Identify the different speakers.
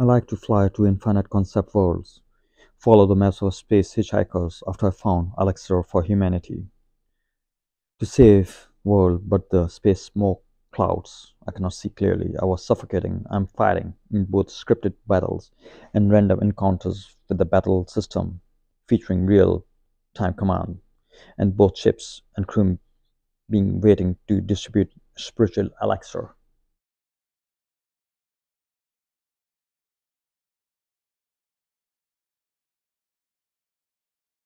Speaker 1: I like to fly to infinite concept worlds, follow the maps of space hitchhikers after I found Elixir for humanity. To save world, but the space smoke clouds. I cannot see clearly. I was suffocating. I'm fighting in both scripted battles and random encounters with the battle system featuring real time command and both ships and crew being waiting to distribute spiritual elixir.